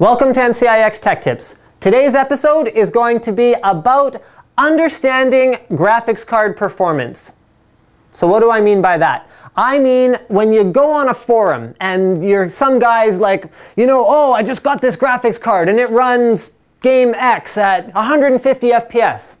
Welcome to NCIX Tech Tips. Today's episode is going to be about understanding graphics card performance. So what do I mean by that? I mean when you go on a forum and you're some guys like, you know, oh, I just got this graphics card and it runs game X at 150 FPS.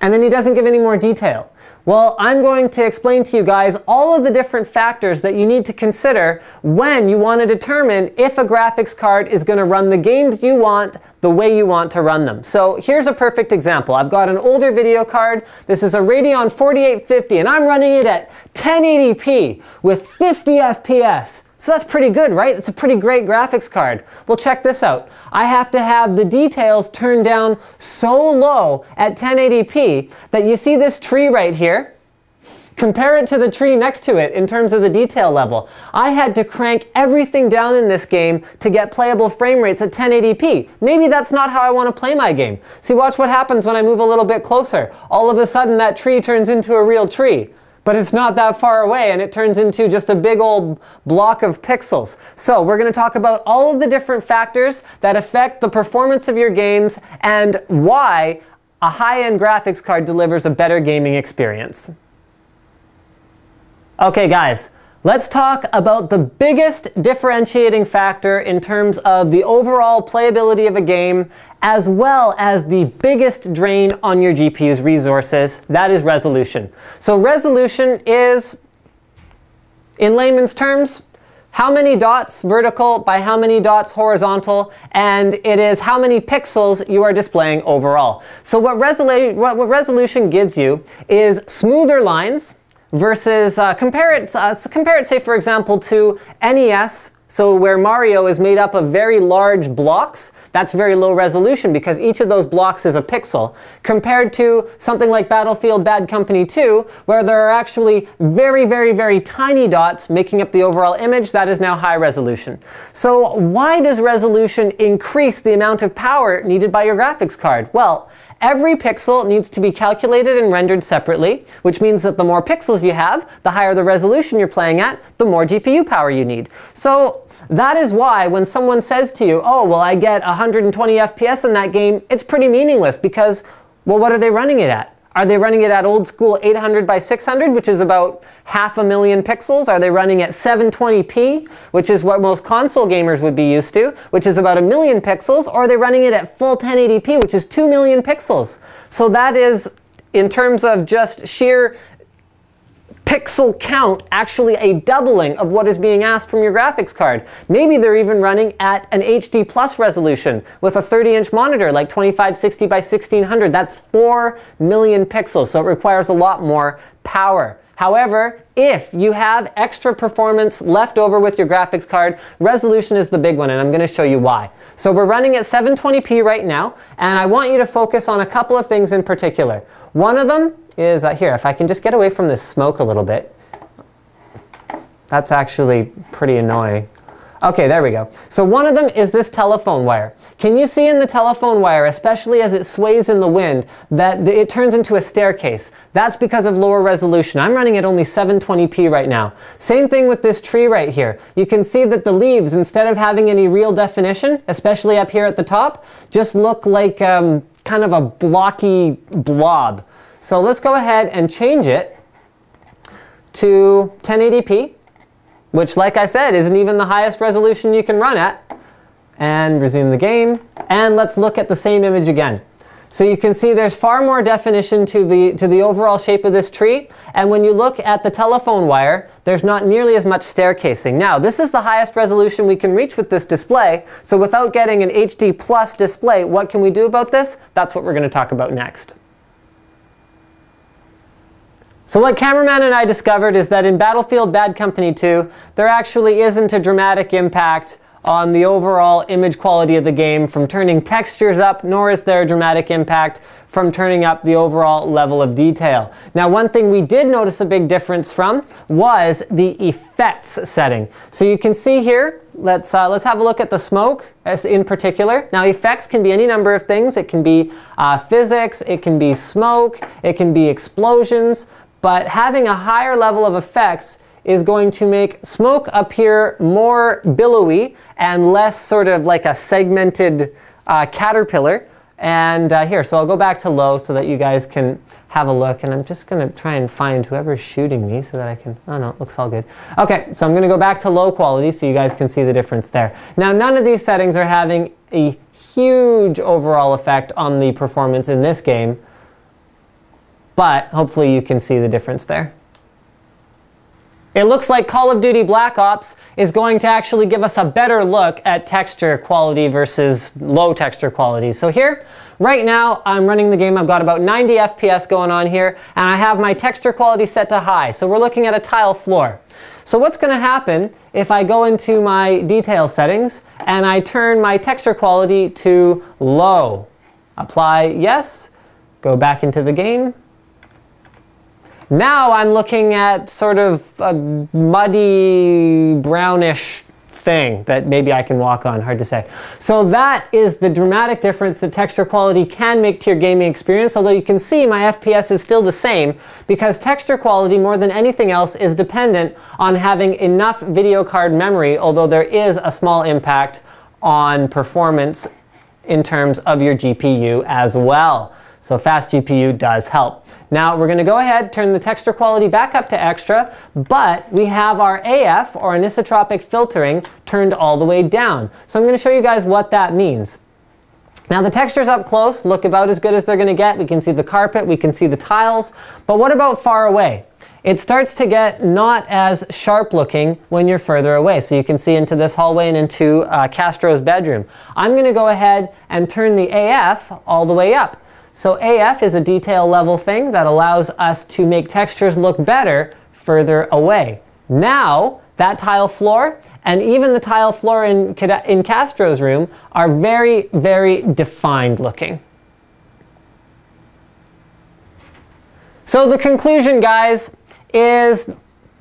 And then he doesn't give any more detail. Well, I'm going to explain to you guys all of the different factors that you need to consider when you want to determine if a graphics card is going to run the games you want the way you want to run them. So here's a perfect example. I've got an older video card. This is a Radeon 4850 and I'm running it at 1080p with 50 FPS. So that's pretty good, right? It's a pretty great graphics card. Well, check this out. I have to have the details turned down so low at 1080p that you see this tree right here. Compare it to the tree next to it in terms of the detail level. I had to crank everything down in this game to get playable frame rates at 1080p. Maybe that's not how I want to play my game. See, watch what happens when I move a little bit closer. All of a sudden that tree turns into a real tree but it's not that far away and it turns into just a big old block of pixels. So we're going to talk about all of the different factors that affect the performance of your games and why a high-end graphics card delivers a better gaming experience. Okay guys, Let's talk about the biggest differentiating factor in terms of the overall playability of a game, as well as the biggest drain on your GPU's resources. That is resolution. So resolution is, in layman's terms, how many dots vertical by how many dots horizontal, and it is how many pixels you are displaying overall. So what, resolu what, what resolution gives you is smoother lines, versus uh, compare it uh, compare it say for example to NES so where Mario is made up of very large blocks, that's very low resolution because each of those blocks is a pixel. Compared to something like Battlefield Bad Company 2, where there are actually very, very, very tiny dots making up the overall image, that is now high resolution. So why does resolution increase the amount of power needed by your graphics card? Well, Every pixel needs to be calculated and rendered separately, which means that the more pixels you have, the higher the resolution you're playing at, the more GPU power you need. So that is why when someone says to you, oh, well, I get 120 FPS in that game, it's pretty meaningless because, well, what are they running it at? Are they running it at old school 800 by 600, which is about half a million pixels? Are they running at 720p, which is what most console gamers would be used to, which is about a million pixels? Or are they running it at full 1080p, which is 2 million pixels? So that is, in terms of just sheer pixel count actually a doubling of what is being asked from your graphics card. Maybe they're even running at an HD plus resolution with a 30 inch monitor like 2560 by 1600. That's 4 million pixels, so it requires a lot more power. However, if you have extra performance left over with your graphics card, resolution is the big one, and I'm going to show you why. So we're running at 720p right now, and I want you to focus on a couple of things in particular. One of them is, uh, here, if I can just get away from this smoke a little bit. That's actually pretty annoying. Okay, there we go. So one of them is this telephone wire. Can you see in the telephone wire, especially as it sways in the wind, that it turns into a staircase? That's because of lower resolution. I'm running at only 720p right now. Same thing with this tree right here. You can see that the leaves, instead of having any real definition, especially up here at the top, just look like um, kind of a blocky blob. So let's go ahead and change it to 1080p, which like I said, isn't even the highest resolution you can run at. And resume the game. And let's look at the same image again. So you can see there's far more definition to the, to the overall shape of this tree. And when you look at the telephone wire, there's not nearly as much staircasing. Now, this is the highest resolution we can reach with this display. So without getting an HD plus display, what can we do about this? That's what we're going to talk about next. So what cameraman and I discovered is that in Battlefield Bad Company 2, there actually isn't a dramatic impact on the overall image quality of the game from turning textures up, nor is there a dramatic impact from turning up the overall level of detail. Now, one thing we did notice a big difference from was the effects setting. So you can see here, let's, uh, let's have a look at the smoke as in particular. Now, effects can be any number of things. It can be uh, physics, it can be smoke, it can be explosions, but having a higher level of effects is going to make smoke appear more billowy and less sort of like a segmented uh, caterpillar. And uh, here, so I'll go back to low so that you guys can have a look. And I'm just going to try and find whoever's shooting me so that I can, oh no, it looks all good. Okay, so I'm going to go back to low quality so you guys can see the difference there. Now, none of these settings are having a huge overall effect on the performance in this game, but hopefully you can see the difference there. It looks like Call of Duty Black Ops is going to actually give us a better look at texture quality versus low texture quality. So here, right now, I'm running the game. I've got about 90 FPS going on here, and I have my texture quality set to high. So we're looking at a tile floor. So what's going to happen if I go into my detail settings and I turn my texture quality to low? Apply yes, go back into the game, now I'm looking at sort of a muddy, brownish thing that maybe I can walk on, hard to say. So that is the dramatic difference that texture quality can make to your gaming experience, although you can see my FPS is still the same because texture quality more than anything else is dependent on having enough video card memory, although there is a small impact on performance in terms of your GPU as well. So fast GPU does help. Now we're going to go ahead, turn the texture quality back up to extra, but we have our AF, or anisotropic filtering, turned all the way down. So I'm going to show you guys what that means. Now the textures up close look about as good as they're going to get. We can see the carpet, we can see the tiles, but what about far away? It starts to get not as sharp looking when you're further away. So you can see into this hallway and into uh, Castro's bedroom. I'm going to go ahead and turn the AF all the way up. So AF is a detail level thing that allows us to make textures look better further away. Now, that tile floor and even the tile floor in, in Castro's room are very, very defined looking. So the conclusion, guys, is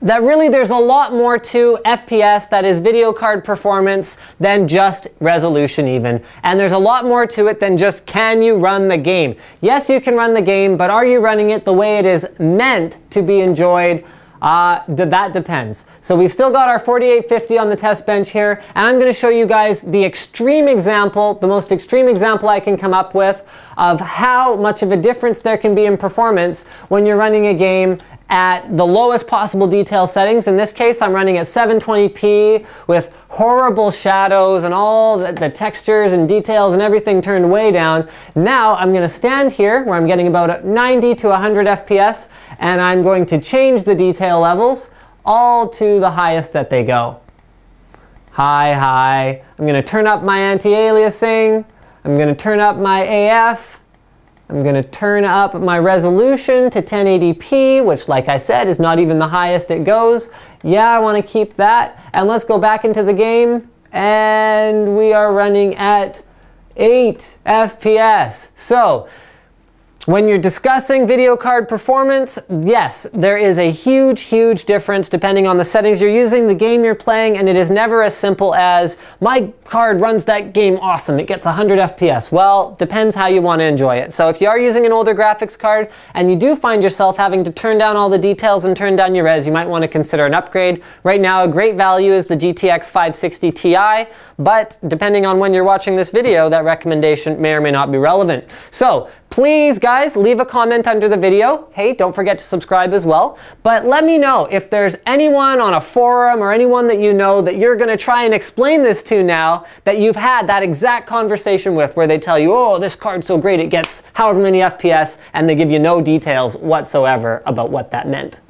that really there's a lot more to FPS, that is video card performance, than just resolution even. And there's a lot more to it than just can you run the game. Yes, you can run the game, but are you running it the way it is meant to be enjoyed uh, that depends. So we've still got our 4850 on the test bench here, and I'm gonna show you guys the extreme example, the most extreme example I can come up with of how much of a difference there can be in performance when you're running a game at the lowest possible detail settings. In this case, I'm running at 720p with horrible shadows and all the, the, textures and details and everything turned way down. Now I'm gonna stand here where I'm getting about 90 to 100 FPS and I'm going to change the detail levels all to the highest that they go. High, high. I'm gonna turn up my anti-aliasing. I'm gonna turn up my AF. I'm to turn up my resolution to 1080p, which like I said is not even the highest it goes. Yeah, I want to keep that. And let's go back into the game. And we are running at 8 FPS. So when you're discussing video card performance, yes, there is a huge, huge difference depending on the settings you're using, the game you're playing, and it is never as simple as my card runs that game awesome, it gets 100 FPS. Well, depends how you want to enjoy it. So if you are using an older graphics card and you do find yourself having to turn down all the details and turn down your res, you might want to consider an upgrade. Right now, a great value is the GTX 560 Ti, but depending on when you're watching this video, that recommendation may or may not be relevant. So please, guys, leave a comment under the video. Hey, don't forget to subscribe as well. But let me know if there's anyone on a forum or anyone that you know that you're going to try and explain this to now that you've had that exact conversation with where they tell you, oh, this card's so great, it gets however many FPS, and they give you no details whatsoever about what that meant.